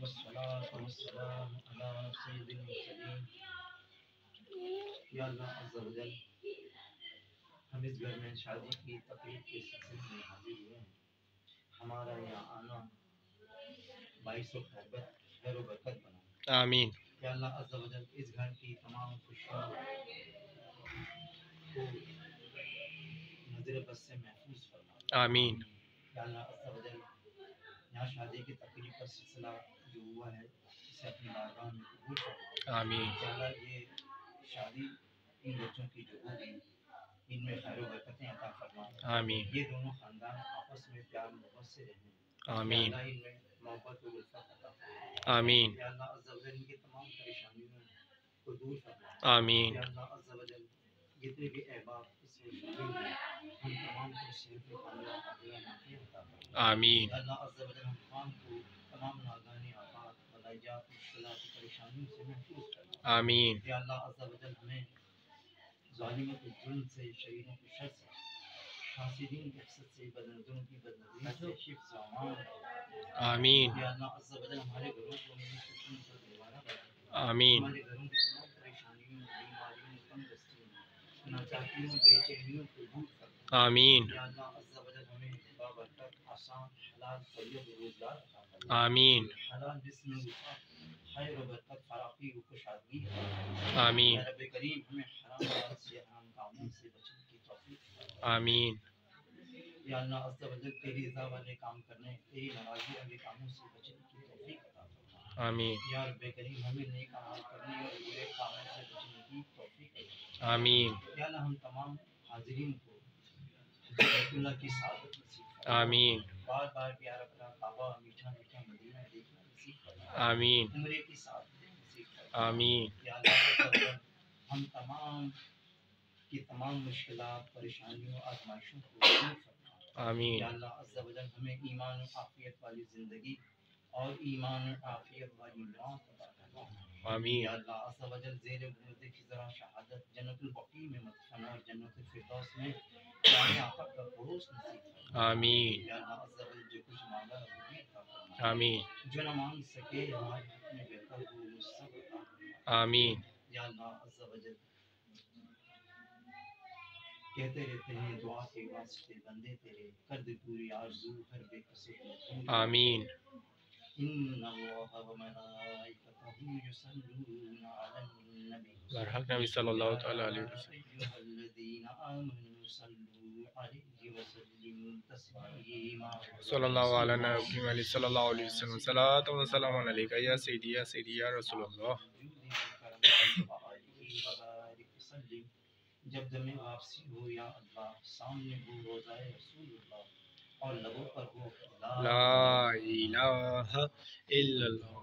والصلاة والسلام على سيد المرسلين. یا اللہ عز و جل ہم اس گھر میں شادی کی تقریب کے سلسلے میں حاضر ہوئے ہیں۔ ہمارا یہاں آنا باعث و خیبت خیر و برکت بنا۔ آمین۔ یا اللہ عز و جل اس گھر کی تمام خوشیوں کو نظر بس سے محفوظ فرما۔ آمین۔ یا اللہ عز و جل یہاں شادی کی تقریب کا سلسلہ جو ہوا ہے اسے اپنی بارگاہ میں قبول فرما آمین۔ اللہ یہ شادی ان بچوں کی جو ہوگی ان میں خیر و برکتیں عطا فرما آمین۔ یہ دونوں خاندان آپس میں پیار محبت سے رہیں آمین۔ اللہ ان میں محبت و الفت عطا فرما آمین۔ یا اللہ عز و جل کی تمام پریشانیوں کو دور فرما آمین۔ یا اللہ عز و جل جتنے بھی احباب اس میں شامل ہیں ہم تمام کو صحت و کامیاب عطا فرما آمین۔ آمین۔ یا اللہ عز و جل ہمیں ظالموں کے ظلم سے شہیدوں کے شر سے حاسدین کی حسد سے بدنظروں کی بدنظری سے حفظ و امان آمین۔ یا اللہ عز و جل ہمارے گھروں کو میری سکون پر دوبارہ بنا آمین۔ ہمارے گھروں کی تمام پریشانیوں بیماریوں تنگستیوں ناچاکیوں بے چینیوں کو دور کر آمین۔ یا اللہ عز و جل ہمیں بابرکت آسان حلال طیب روزگار آمین۔ حلال جسم و خیر و برکت فراقی و خوشحالی آمین۔ رب کریم ہمیں حرام حلال سے حرام کاموں سے بچنے کی توفیق آمین۔ یا اللہ عز و جل تیری رضا والے کام کرنے تیری ناراضی والے کاموں سے بچنے کی توفیق عطا فرما آمین۔ یا رب کریم ہمیں نیک اعمال کرنے اور برے کاموں سے بچنے کی توفیق آمین۔ یا اللہ ہم تمام حاضرین کو بیت اللہ کی سعادت نصیب آمین۔ بار بار پیارا پیارا کعبہ میٹھا میٹھا مدینہ دیکھنا نصیب فرما آمین۔ عمرے کی سعادت نصیب فرما آمین۔ یا اللہ ہم تمام کی تمام مشکلات پریشانیوں آزمائشوں کو دور فرما آمین۔ یا اللہ عز و جل ہمیں ایمان و عافیت والی زندگی اور ایمان و عافیت والی موت عطا فرما آمین۔ یا اللہ عز و جل زیر بلند خزرہ شہادت جنت البقیع میں مدفن اور جنت الفردوس میں جامع آمین۔ آمین۔ جو نہ مانگ سکے ہمارے حق میں بہتر ہو وہ سب عطا فرما آمین۔ یا اللہ عز و جل کہتے رہتے ہیں دعا کے واسطے بندے تیرے کر دے پوری آرزو ہر بے پوری آمین۔ إن الله يصلون على النبي نبي صلى الله عليه وسلم. أيها الذين عليه صلى الله على نبي صلى الله عليه وسلم. صلاة رسول الله. جب دم واپسی ہو یا اللہ سامنے ہو روزہ رسول اللہ. اور لبوں پر ہو لا لا الہ الا اللہ